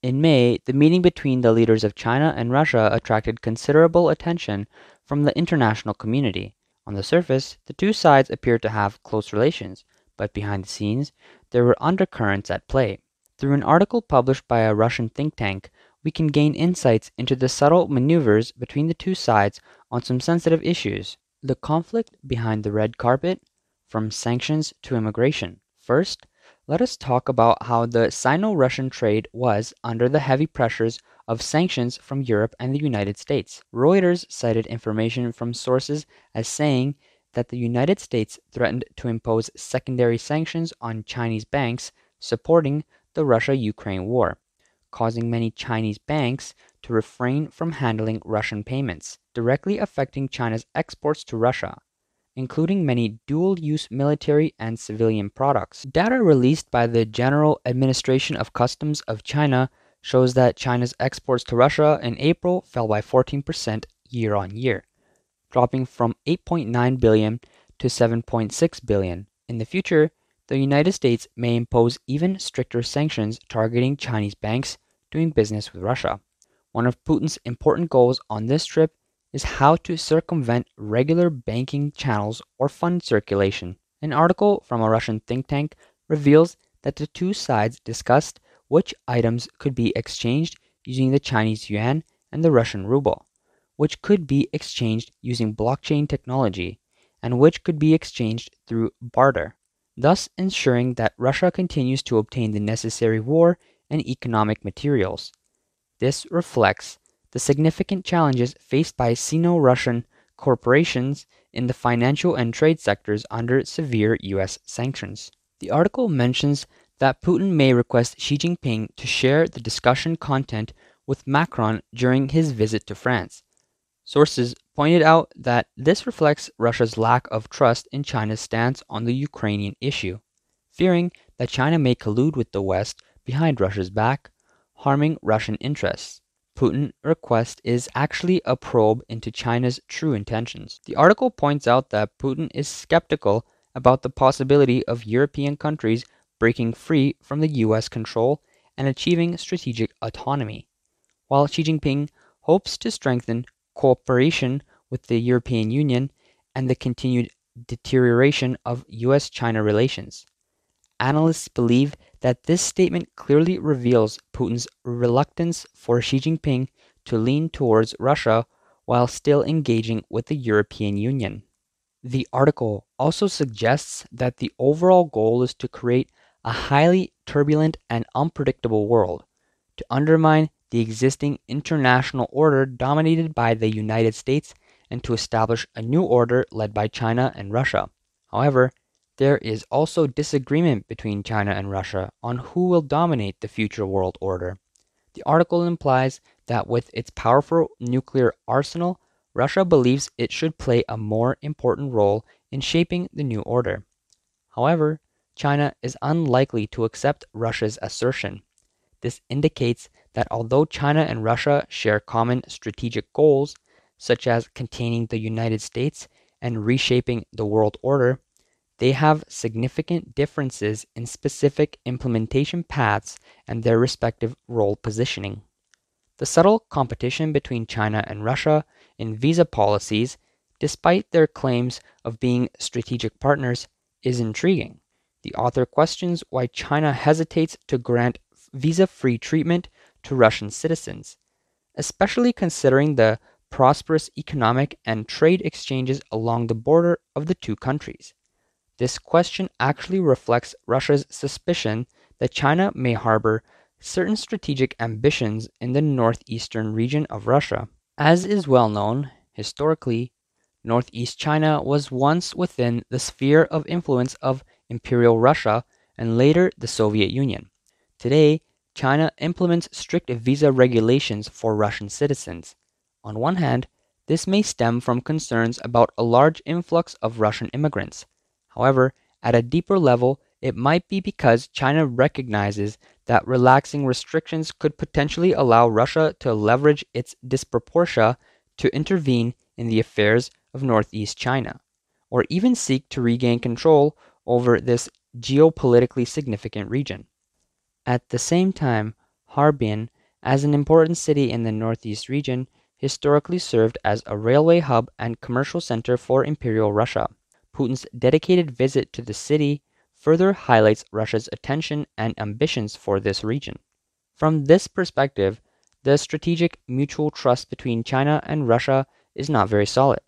In May, the meeting between the leaders of China and Russia attracted considerable attention from the international community. On the surface, the two sides appeared to have close relations, but behind the scenes, there were undercurrents at play. Through an article published by a Russian think tank, we can gain insights into the subtle maneuvers between the two sides on some sensitive issues. The conflict behind the red carpet, from sanctions to immigration. First, let us talk about how the Sino Russian trade was under the heavy pressures of sanctions from Europe and the United States. Reuters cited information from sources as saying that the United States threatened to impose secondary sanctions on Chinese banks supporting the Russia Ukraine war, causing many Chinese banks to refrain from handling Russian payments, directly affecting China's exports to Russia, including many dual use military and civilian products. Data released by the General Administration of Customs of China shows that China's exports to Russia in April fell by 14% year on year, dropping from 8.9 billion to 7.6 billion. In the future, the United States may impose even stricter sanctions targeting Chinese banks doing business with Russia. One of Putin's important goals on this trip is how to circumvent regular banking channels or fund circulation. An article from a Russian think tank reveals that the two sides discussed which items could be exchanged using the Chinese yuan and the Russian ruble, which could be exchanged using blockchain technology, and which could be exchanged through barter thus ensuring that Russia continues to obtain the necessary war and economic materials. This reflects the significant challenges faced by Sino Russian corporations in the financial and trade sectors under severe US sanctions. The article mentions that Putin may request Xi Jinping to share the discussion content with Macron during his visit to France. Sources pointed out that this reflects Russia's lack of trust in China's stance on the Ukrainian issue, fearing that China may collude with the West behind Russia's back, harming Russian interests. Putin's request is actually a probe into China's true intentions. The article points out that Putin is skeptical about the possibility of European countries breaking free from the US control and achieving strategic autonomy, while Xi Jinping hopes to strengthen cooperation with the European Union and the continued deterioration of US China relations. Analysts believe that this statement clearly reveals Putin's reluctance for Xi Jinping to lean towards Russia while still engaging with the European Union. The article also suggests that the overall goal is to create a highly turbulent and unpredictable world, to undermine the existing international order dominated by the United States and to establish a new order led by China and Russia. However, there is also disagreement between China and Russia on who will dominate the future world order. The article implies that with its powerful nuclear arsenal, Russia believes it should play a more important role in shaping the new order. However, China is unlikely to accept Russia's assertion. This indicates that although China and Russia share common strategic goals, such as containing the United States and reshaping the world order, they have significant differences in specific implementation paths and their respective role positioning. The subtle competition between China and Russia in visa policies, despite their claims of being strategic partners, is intriguing. The author questions why China hesitates to grant visa free treatment to Russian citizens, especially considering the prosperous economic and trade exchanges along the border of the two countries. This question actually reflects Russia's suspicion that China may harbor certain strategic ambitions in the northeastern region of Russia. As is well known, historically, northeast China was once within the sphere of influence of Imperial Russia and later the Soviet Union. Today, China implements strict visa regulations for Russian citizens. On one hand, this may stem from concerns about a large influx of Russian immigrants. However, at a deeper level, it might be because China recognizes that relaxing restrictions could potentially allow Russia to leverage its disproportia to intervene in the affairs of northeast China, or even seek to regain control over this geopolitically significant region. At the same time, Harbin, as an important city in the northeast region, historically served as a railway hub and commercial center for Imperial Russia. Putin's dedicated visit to the city further highlights Russia's attention and ambitions for this region. From this perspective, the strategic mutual trust between China and Russia is not very solid,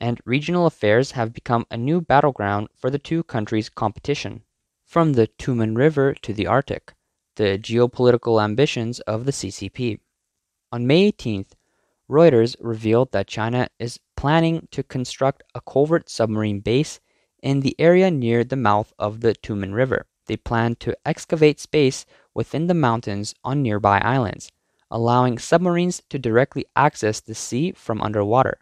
and regional affairs have become a new battleground for the two countries' competition. From the Tumen River to the Arctic, the geopolitical ambitions of the CCP. On May 18th, Reuters revealed that China is planning to construct a covert submarine base in the area near the mouth of the Tumen River. They plan to excavate space within the mountains on nearby islands, allowing submarines to directly access the sea from underwater,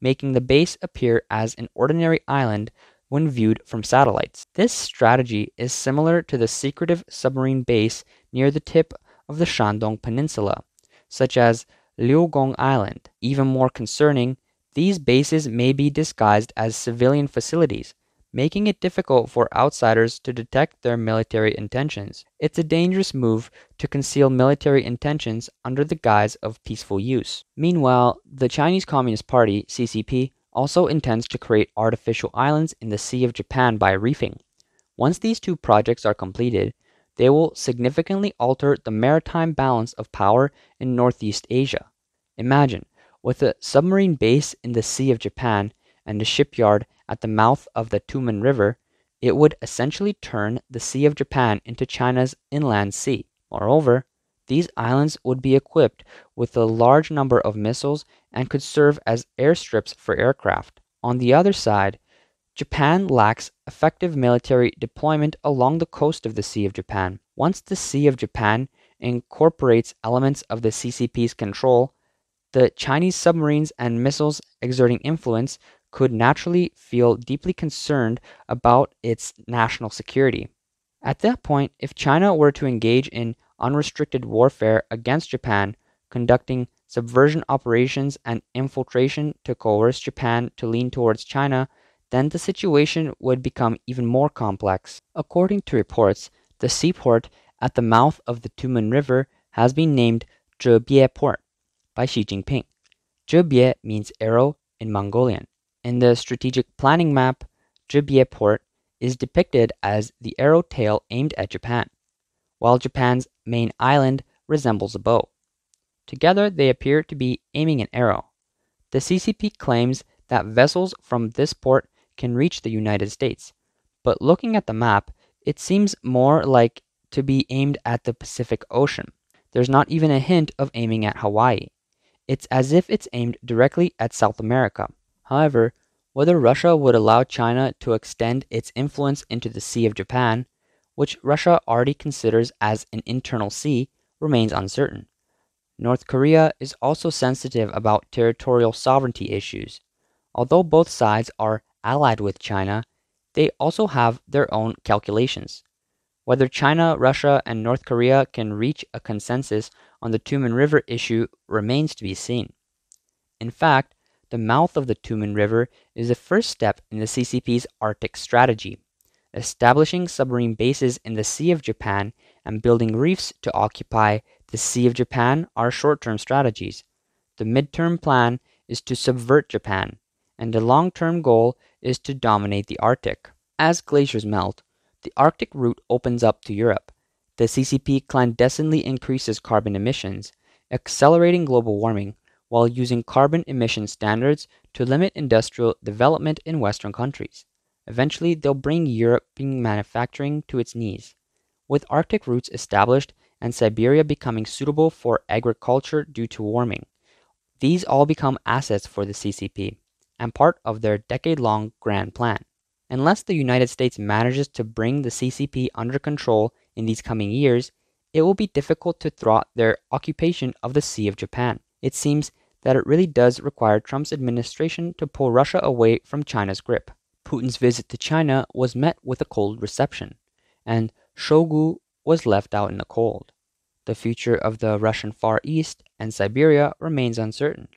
making the base appear as an ordinary island when viewed from satellites. This strategy is similar to the secretive submarine base near the tip of the Shandong Peninsula, such as Liugong Island. Even more concerning, these bases may be disguised as civilian facilities, making it difficult for outsiders to detect their military intentions. It's a dangerous move to conceal military intentions under the guise of peaceful use. Meanwhile, the Chinese Communist Party, CCP, also intends to create artificial islands in the Sea of Japan by reefing. Once these two projects are completed, they will significantly alter the maritime balance of power in Northeast Asia. Imagine, with a submarine base in the Sea of Japan and a shipyard at the mouth of the Tumen River, it would essentially turn the Sea of Japan into China's inland sea. Moreover, these islands would be equipped with a large number of missiles and could serve as airstrips for aircraft. On the other side, Japan lacks effective military deployment along the coast of the Sea of Japan. Once the Sea of Japan incorporates elements of the CCP's control, the Chinese submarines and missiles exerting influence could naturally feel deeply concerned about its national security. At that point, if China were to engage in unrestricted warfare against Japan, conducting subversion operations and infiltration to coerce Japan to lean towards China, then the situation would become even more complex. According to reports, the seaport at the mouth of the Tumen River has been named Zhebie Port by Xi Jinping. Zhebie means arrow in Mongolian. In the strategic planning map, Zhebie Port is depicted as the arrow tail aimed at Japan while Japan's main island resembles a bow. Together, they appear to be aiming an arrow. The CCP claims that vessels from this port can reach the United States, but looking at the map, it seems more like to be aimed at the Pacific Ocean. There's not even a hint of aiming at Hawaii. It's as if it's aimed directly at South America. However, whether Russia would allow China to extend its influence into the Sea of Japan which Russia already considers as an internal sea, remains uncertain. North Korea is also sensitive about territorial sovereignty issues. Although both sides are allied with China, they also have their own calculations. Whether China, Russia, and North Korea can reach a consensus on the Tumen River issue remains to be seen. In fact, the mouth of the Tumen River is the first step in the CCP's Arctic strategy establishing submarine bases in the Sea of Japan and building reefs to occupy the Sea of Japan are short term strategies. The midterm plan is to subvert Japan, and the long term goal is to dominate the Arctic. As glaciers melt, the Arctic route opens up to Europe. The CCP clandestinely increases carbon emissions, accelerating global warming while using carbon emission standards to limit industrial development in Western countries. Eventually, they'll bring European manufacturing to its knees. With Arctic routes established and Siberia becoming suitable for agriculture due to warming, these all become assets for the CCP and part of their decade long grand plan. Unless the United States manages to bring the CCP under control in these coming years, it will be difficult to thwart their occupation of the Sea of Japan. It seems that it really does require Trump's administration to pull Russia away from China's grip. Putin's visit to China was met with a cold reception, and Shoigu was left out in the cold. The future of the Russian Far East and Siberia remains uncertain,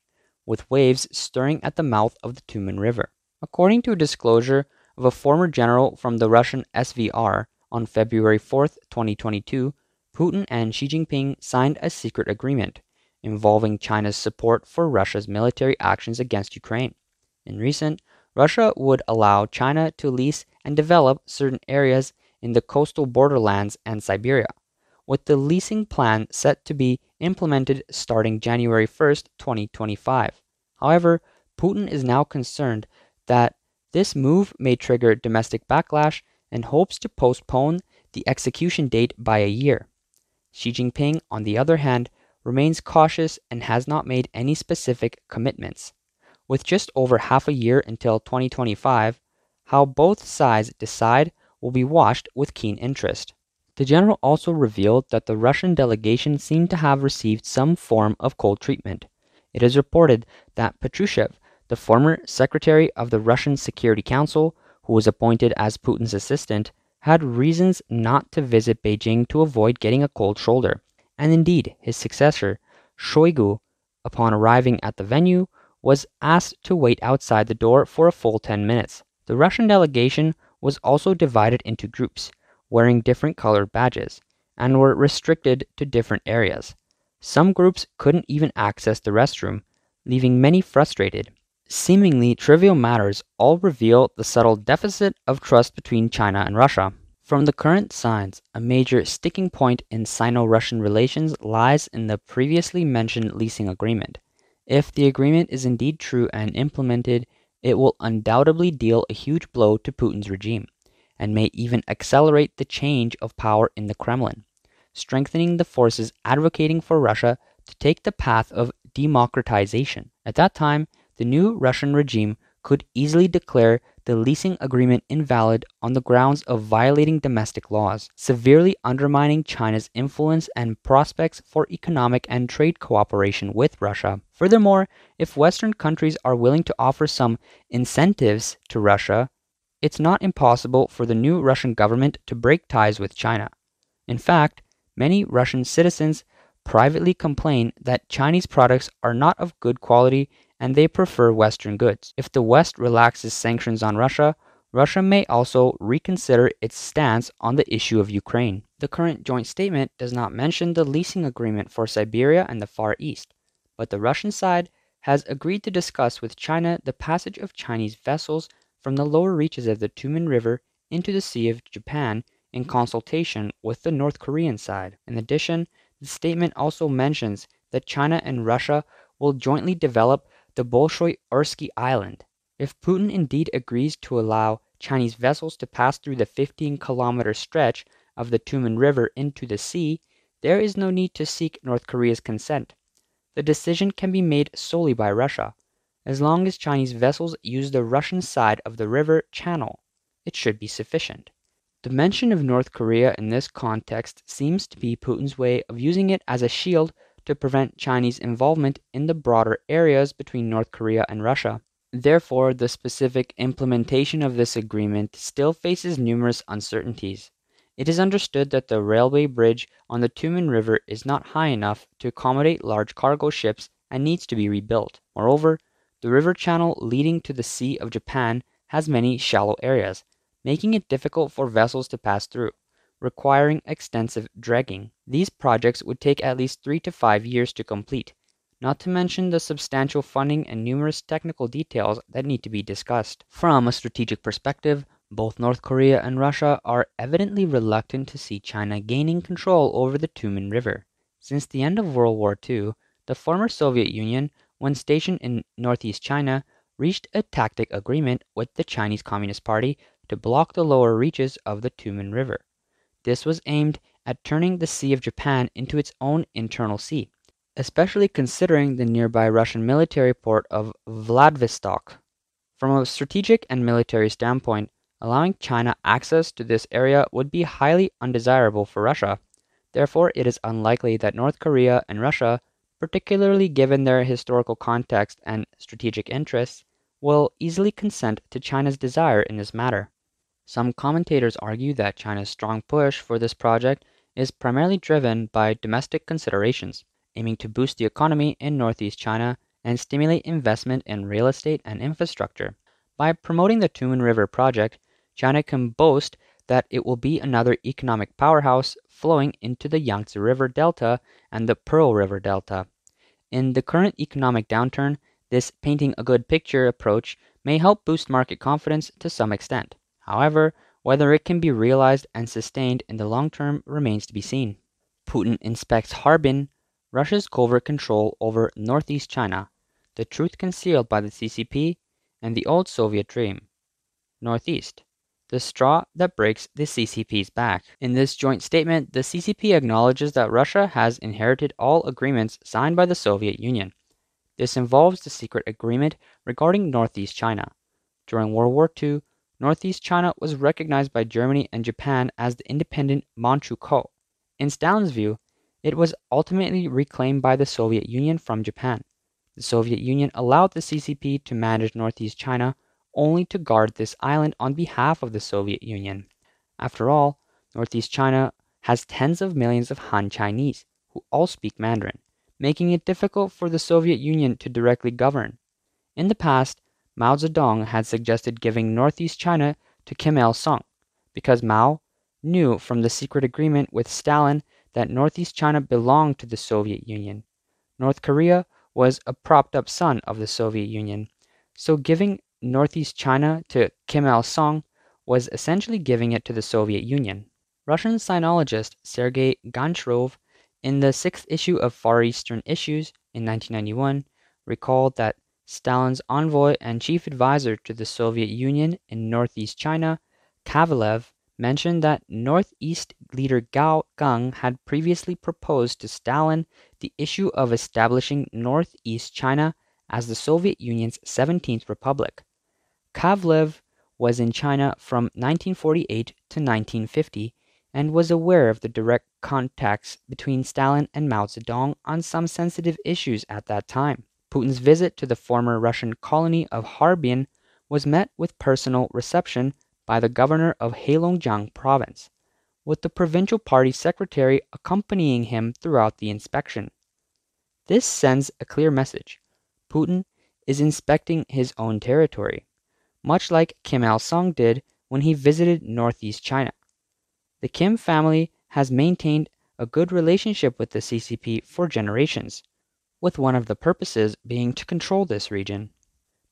with waves stirring at the mouth of the Tumen River. According to a disclosure of a former general from the Russian SVR on February 4, 2022, Putin and Xi Jinping signed a secret agreement involving China's support for Russia's military actions against Ukraine. In recent, Russia would allow China to lease and develop certain areas in the coastal borderlands and Siberia, with the leasing plan set to be implemented starting January 1st, 2025. However, Putin is now concerned that this move may trigger domestic backlash and hopes to postpone the execution date by a year. Xi Jinping, on the other hand, remains cautious and has not made any specific commitments. With just over half a year until 2025, how both sides decide will be watched with keen interest. The general also revealed that the Russian delegation seemed to have received some form of cold treatment. It is reported that Patrushev, the former secretary of the Russian Security Council, who was appointed as Putin's assistant, had reasons not to visit Beijing to avoid getting a cold shoulder. And indeed, his successor, Shoigu, upon arriving at the venue, was asked to wait outside the door for a full 10 minutes. The Russian delegation was also divided into groups, wearing different colored badges, and were restricted to different areas. Some groups couldn't even access the restroom, leaving many frustrated. Seemingly trivial matters all reveal the subtle deficit of trust between China and Russia. From the current signs, a major sticking point in Sino Russian relations lies in the previously mentioned leasing agreement. If the agreement is indeed true and implemented, it will undoubtedly deal a huge blow to Putin's regime and may even accelerate the change of power in the Kremlin, strengthening the forces advocating for Russia to take the path of democratization. At that time, the new Russian regime could easily declare the leasing agreement invalid on the grounds of violating domestic laws, severely undermining China's influence and prospects for economic and trade cooperation with Russia. Furthermore, if Western countries are willing to offer some incentives to Russia, it's not impossible for the new Russian government to break ties with China. In fact, many Russian citizens privately complain that Chinese products are not of good quality and they prefer Western goods. If the West relaxes sanctions on Russia, Russia may also reconsider its stance on the issue of Ukraine. The current joint statement does not mention the leasing agreement for Siberia and the Far East, but the Russian side has agreed to discuss with China the passage of Chinese vessels from the lower reaches of the Tumen River into the Sea of Japan in consultation with the North Korean side. In addition, the statement also mentions that China and Russia will jointly develop the Bolshoi Ussuriysky Island. If Putin indeed agrees to allow Chinese vessels to pass through the 15 kilometer stretch of the Tumen River into the sea, there is no need to seek North Korea's consent. The decision can be made solely by Russia. As long as Chinese vessels use the Russian side of the river channel, it should be sufficient. The mention of North Korea in this context seems to be Putin's way of using it as a shield to prevent Chinese involvement in the broader areas between North Korea and Russia. Therefore, the specific implementation of this agreement still faces numerous uncertainties. It is understood that the railway bridge on the Tumen River is not high enough to accommodate large cargo ships and needs to be rebuilt. Moreover, the river channel leading to the Sea of Japan has many shallow areas, making it difficult for vessels to pass through requiring extensive dredging. These projects would take at least three to five years to complete, not to mention the substantial funding and numerous technical details that need to be discussed. From a strategic perspective, both North Korea and Russia are evidently reluctant to see China gaining control over the Tumen River. Since the end of World War II, the former Soviet Union, when stationed in northeast China, reached a tactic agreement with the Chinese Communist Party to block the lower reaches of the Tumen River. This was aimed at turning the Sea of Japan into its own internal sea, especially considering the nearby Russian military port of Vladivostok. From a strategic and military standpoint, allowing China access to this area would be highly undesirable for Russia. Therefore, it is unlikely that North Korea and Russia, particularly given their historical context and strategic interests, will easily consent to China's desire in this matter. Some commentators argue that China's strong push for this project is primarily driven by domestic considerations, aiming to boost the economy in northeast China and stimulate investment in real estate and infrastructure. By promoting the Tumen River project, China can boast that it will be another economic powerhouse flowing into the Yangtze River Delta and the Pearl River Delta. In the current economic downturn, this painting a good picture approach may help boost market confidence to some extent. However, whether it can be realized and sustained in the long term remains to be seen. Putin inspects Harbin, Russia's covert control over northeast China, the truth concealed by the CCP, and the old Soviet dream. Northeast the straw that breaks the CCP's back. In this joint statement, the CCP acknowledges that Russia has inherited all agreements signed by the Soviet Union. This involves the secret agreement regarding Northeast China. During World War II, Northeast China was recognized by Germany and Japan as the independent Manchukuo. In Stalin's view, it was ultimately reclaimed by the Soviet Union from Japan. The Soviet Union allowed the CCP to manage Northeast China only to guard this island on behalf of the Soviet Union. After all, Northeast China has tens of millions of Han Chinese who all speak Mandarin, making it difficult for the Soviet Union to directly govern. In the past, Mao Zedong had suggested giving Northeast China to Kim Il sung because Mao knew from the secret agreement with Stalin that Northeast China belonged to the Soviet Union. North Korea was a propped up son of the Soviet Union, so giving Northeast China to Kim Il sung was essentially giving it to the Soviet Union. Russian sinologist Sergei Goncharov, in the sixth issue of Far Eastern Issues in 1991, recalled that Stalin's envoy and chief advisor to the Soviet Union in Northeast China, Kovalev, mentioned that Northeast leader Gao Gang had previously proposed to Stalin the issue of establishing Northeast China as the Soviet Union's 17th republic. Kovalev was in China from 1948 to 1950 and was aware of the direct contacts between Stalin and Mao Zedong on some sensitive issues at that time. Putin's visit to the former Russian colony of Harbin was met with personal reception by the governor of Heilongjiang province, with the provincial party secretary accompanying him throughout the inspection. This sends a clear message. Putin is inspecting his own territory much like Kim Il sung did when he visited northeast China. The Kim family has maintained a good relationship with the CCP for generations, with one of the purposes being to control this region.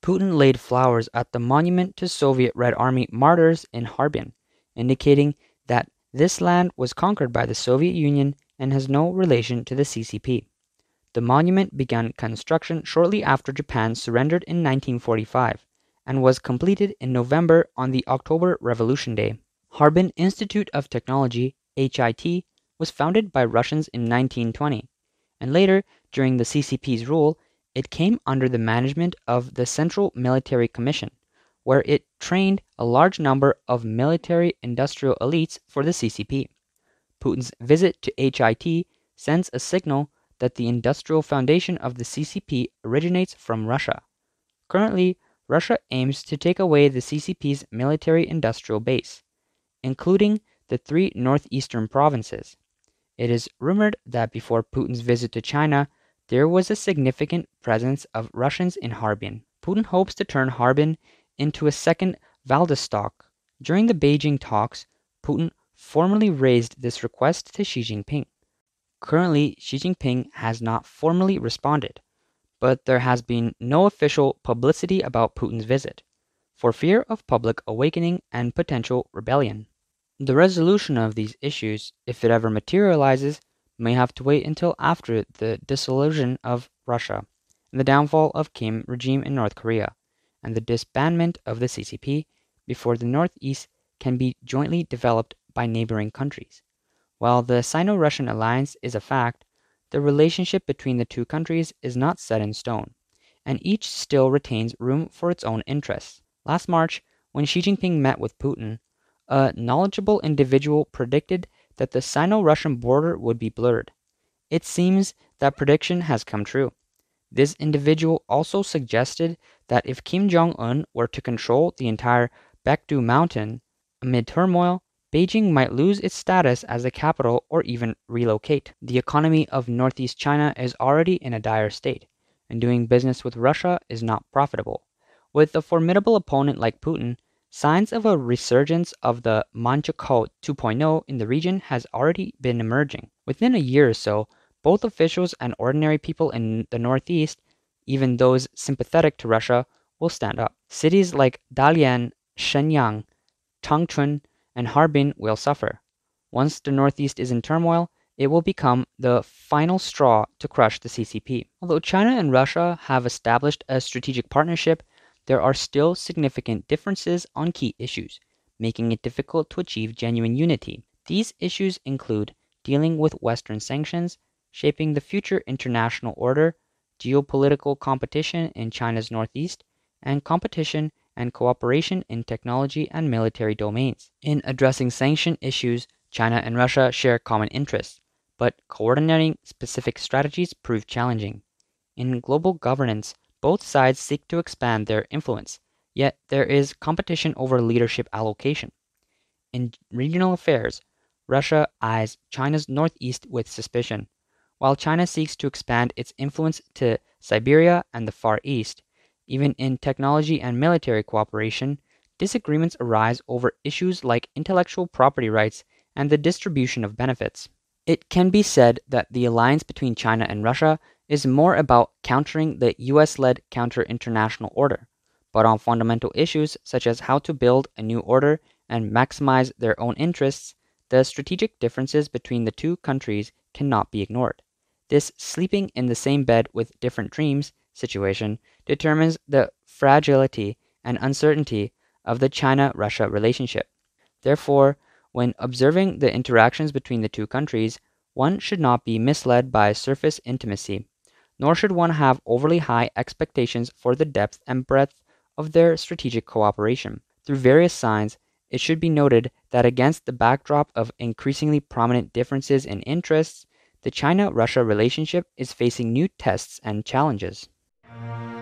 Putin laid flowers at the monument to Soviet Red Army martyrs in Harbin, indicating that this land was conquered by the Soviet Union and has no relation to the CCP. The monument began construction shortly after Japan surrendered in 1945 and was completed in November on the October Revolution Day. Harbin Institute of Technology, HIT, was founded by Russians in 1920, and later, during the CCP's rule, it came under the management of the Central Military Commission, where it trained a large number of military industrial elites for the CCP. Putin's visit to HIT sends a signal that the industrial foundation of the CCP originates from Russia. Currently, Russia aims to take away the CCP's military industrial base, including the three northeastern provinces. It is rumored that before Putin's visit to China, there was a significant presence of Russians in Harbin. Putin hopes to turn Harbin into a second Vladivostok. During the Beijing talks, Putin formally raised this request to Xi Jinping. Currently, Xi Jinping has not formally responded but there has been no official publicity about Putin's visit, for fear of public awakening and potential rebellion. The resolution of these issues, if it ever materializes, may have to wait until after the dissolution of Russia and the downfall of Kim regime in North Korea and the disbandment of the CCP before the Northeast can be jointly developed by neighboring countries. While the Sino-Russian alliance is a fact, the relationship between the two countries is not set in stone, and each still retains room for its own interests. Last March, when Xi Jinping met with Putin, a knowledgeable individual predicted that the Sino Russian border would be blurred. It seems that prediction has come true. This individual also suggested that if Kim Jong un were to control the entire Baekdu Mountain amid turmoil, Beijing might lose its status as the capital or even relocate. The economy of northeast China is already in a dire state, and doing business with Russia is not profitable. With a formidable opponent like Putin, Signs of a resurgence of the Manchukuo 2.0 in the region has already been emerging. Within a year or so, both officials and ordinary people in the Northeast, even those sympathetic to Russia, will stand up. Cities like Dalian, Shenyang, Changchun, and Harbin will suffer. Once the Northeast is in turmoil, it will become the final straw to crush the CCP. Although China and Russia have established a strategic partnership, there are still significant differences on key issues, making it difficult to achieve genuine unity. These issues include dealing with Western sanctions, shaping the future international order, geopolitical competition in China's northeast, and competition and cooperation in technology and military domains. In addressing sanction issues, China and Russia share common interests, but coordinating specific strategies prove challenging. In global governance, both sides seek to expand their influence, yet there is competition over leadership allocation. In regional affairs, Russia eyes China's northeast with suspicion, while China seeks to expand its influence to Siberia and the Far East, even in technology and military cooperation, disagreements arise over issues like intellectual property rights and the distribution of benefits. It can be said that the alliance between China and Russia is more about countering the US led counter international order, but on fundamental issues such as how to build a new order and maximize their own interests, the strategic differences between the two countries cannot be ignored. This sleeping in the same bed with different dreams situation determines the fragility and uncertainty of the China Russia relationship. Therefore, when observing the interactions between the two countries, one should not be misled by surface intimacy, nor should one have overly high expectations for the depth and breadth of their strategic cooperation. Through various signs, it should be noted that against the backdrop of increasingly prominent differences in interests, the China Russia relationship is facing new tests and challenges. Bye.